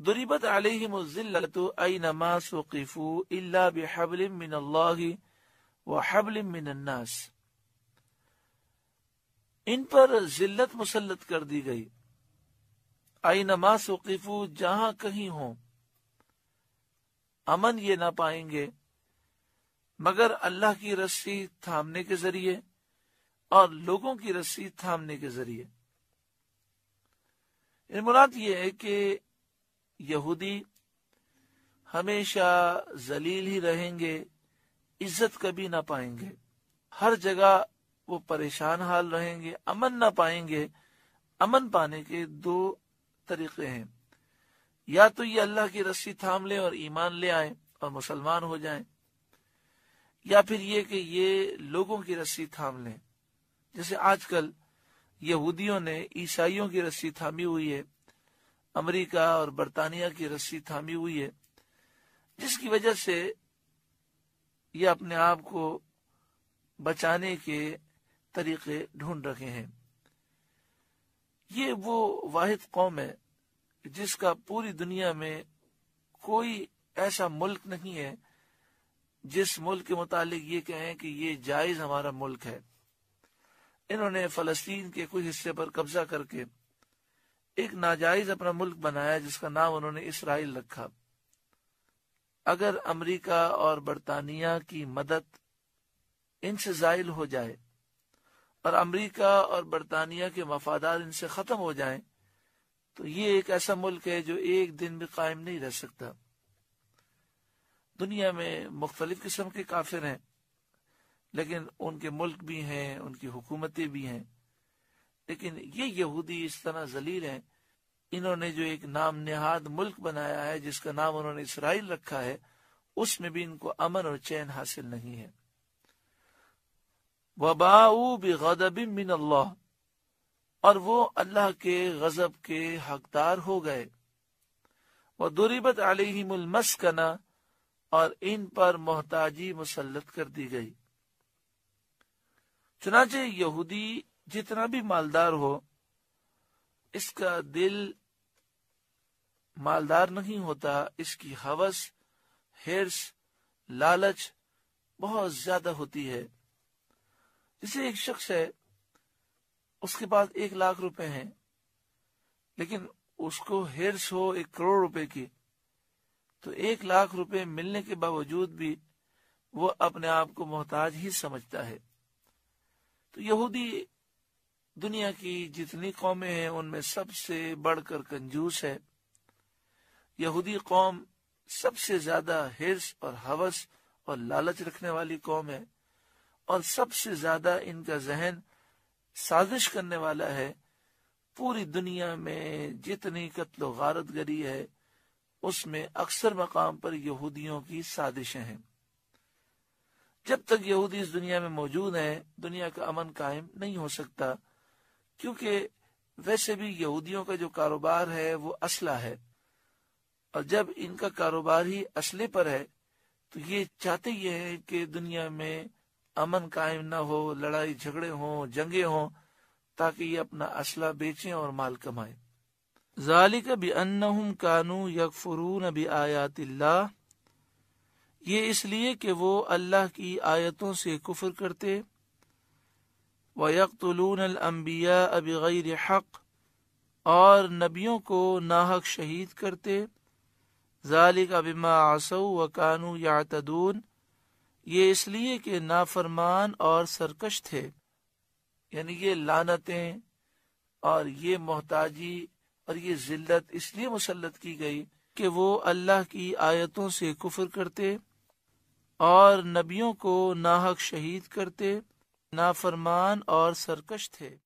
दुरीबत अन्नास इन पर जिल्लत मुसलत कर दी गई। आईनमा सुकिफू जहाँ कहीं हो, अमन ये ना पाएँगे, मगर अल्लाह की रस्सी थामने के ज़रिए और लोगों की रस्सी थामने के ज़रिए। मुराद ये है कि यहूदी हमेशा जलील ही रहेंगे, इज़्ज़त कभी ना पाएँगे। हर जगह वो परेशान हाल रहेंगे, अमन ना पाएँगे। अमन पाने के दो तरीके हैं। या तो ये अल्लाह की रस्सी थाम ले और ईमान ले आए और मुसलमान हो जाएँ, या फिर ये कि ये लोगों की रस्सी थाम लें। जैसे आजकल यहूदियों ने ईसाइयों की रस्सी थामी हुई है। अमेरिका और बरतानिया की रस्सी थामी हुई है, जिसकी वजह से ये अपने आप को बचाने के तरीके ढूंढ रहे हैं। ये वो वाहिद कौम है, जिसका पूरी दुनिया में कोई ऐसा मुल्क नहीं है, जिस मुल्क के मुतालिक ये कहें कि ये जायज़ हमारा मुल्क है। इन्होंने फलस्तीन के कुछ हिस्से पर कब्जा करके एक नाजायज अपना मुल्क बनाया जिसका नाम उन्होंने इसराइल रखा। अगर अमेरिका और बरतानिया की मदद इनसे जायल हो जाए और अमेरिका और बरतानिया के मफादार इनसे खत्म हो जाएँ, तो ये एक ऐसा मुल्क है जो एक दिन भी कायम नहीं रह सकता। दुनिया में मुख्तलिफ़ किस्म के काफिर हैं लेकिन उनके मुल्क भी हैं उनकी हुकूमतें भी हैं। लेकिन ये यहूदी इस तरह जलील हैं, इन्होंने जो एक नाम निहाद मुल्क बनाया है, जिसका नाम उन्होंने इसराइल रखा है, उसमें भी इनको अमन और चैन हासिल नहीं है। वबाऊ बेगदबिन मिन अल्लाह और वो अल्लाह के गजब के हकदार हो गए। वह दुरीबत अलहिमुल मस्कना, और इन पर मोहताजी मुसलत कर दी गई। चुनाचे यहूदी जितना भी मालदार हो, इसका दिल मालदार नहीं होता। इसकी हवस, हिर्स, लालच बहुत ज़्यादा होती है। जैसे एक शख्स है, उसके पास एक लाख रुपए हैं, लेकिन उसको हिर्स हो एक करोड़ रुपए की तो एक लाख रुपए मिलने के बावजूद भी वो अपने आप को मोहताज ही समझता है। तो यहूदी दुनिया की जितनी कौमें हैं, उनमें सबसे बढ़कर कंजूस है। यहूदी कौम सबसे ज़्यादा हिर्स और हवस और लालच रखने वाली कौम है और सबसे ज़्यादा इनका जहन साजिश करने वाला है। पूरी दुनिया में जितनी कत्लो गारत गरी है, उसमें अक्सर मकाम पर यहूदियों की साजिशें हैं। जब तक यहूदी इस दुनिया में मौजूद हैं, दुनिया का अमन कायम नहीं हो सकता। क्योंकि वैसे भी यहूदियों का जो कारोबार है, वो असला है। और जब इनका कारोबार ही असले पर है तो ये चाहते ये हैं कि दुनिया में अमन कायम न हो, लड़ाई झगड़े हो, जंगे हो, ताकि ये अपना असला बेचें और माल कमाए। जालिक भी अन्नहुम कानू यकफरून भी आयातिल्ला ये इसलिए कि वो अल्लाह की आयतों से कुफर करते व यकतलून अम्बिया अब गैर हक, और नबियों को नाहक शहीद करते। जालिक बिमा आसऊ व कानू यातदून, ये इसलिए कि नाफरमान और सरकश थे। यानी ये लानतें और ये मोहताजी और ये जिल्लत इसलिए मुसलत की गई कि वो अल्लाह की आयतों से कुफर करते और नबियों को नाहक शहीद करते। नाफरमान और सरकश थे।